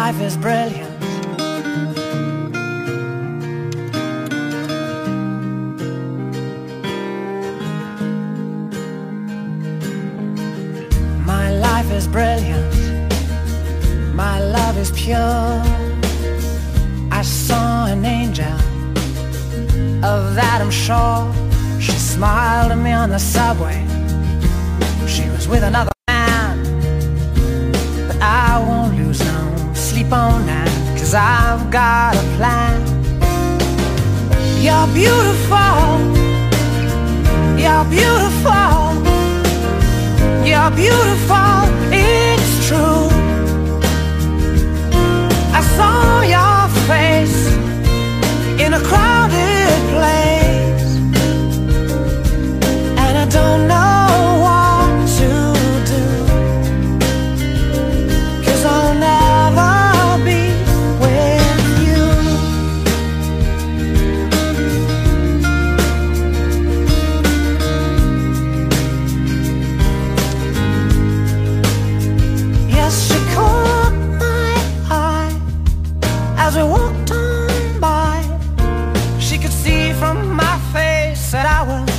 life is brilliant. My life is brilliant. My love is pure. I saw an angel, of that I'm sure. She smiled at me on the subway. She was with another cause I've got a plan. You're beautiful. You're beautiful. You're beautiful. said I was